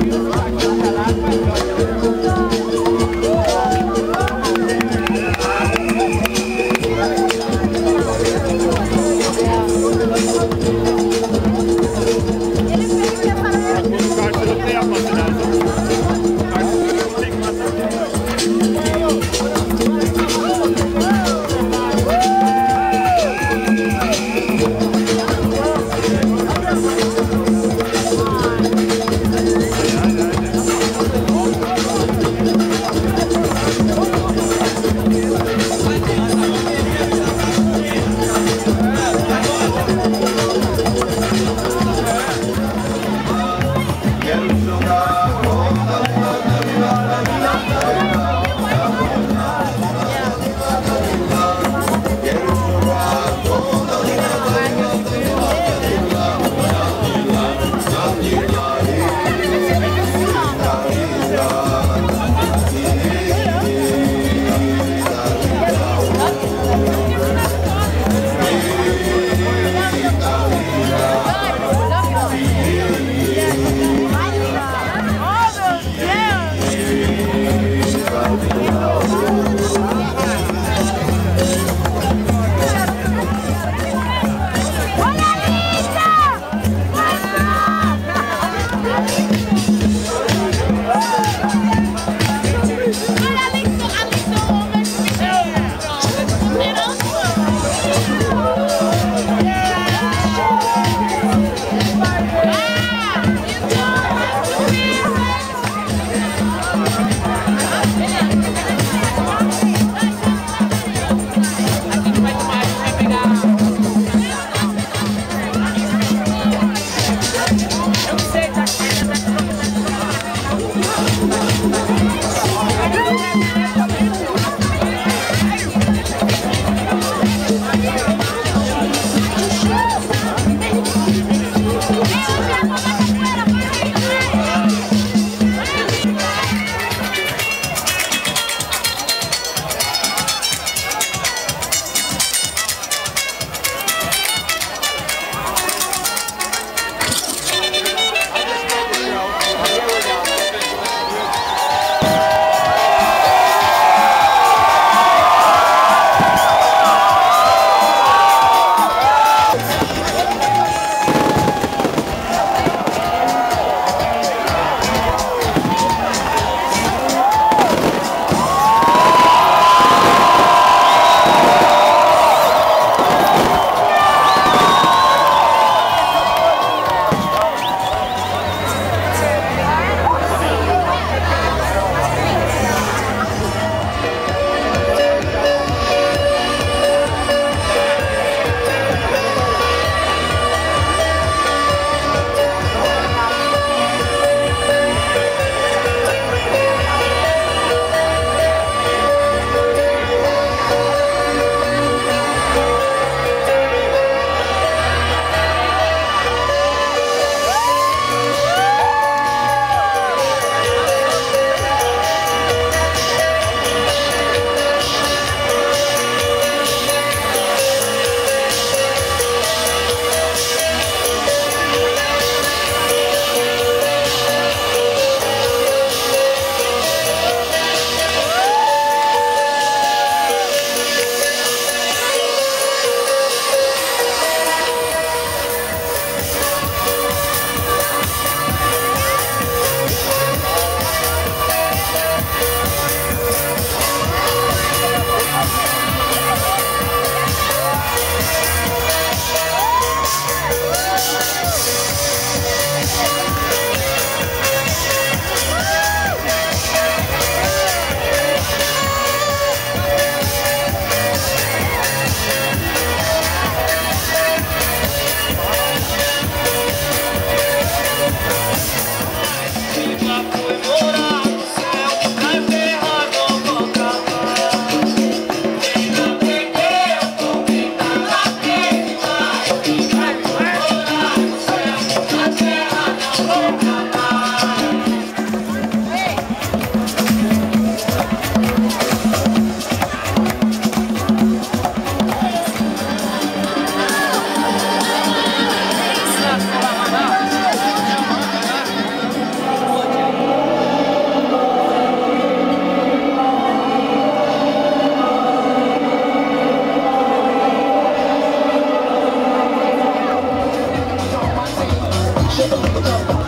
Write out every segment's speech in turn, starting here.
Thank you.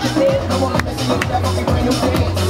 Come on, let's see if that fucking brand new dance.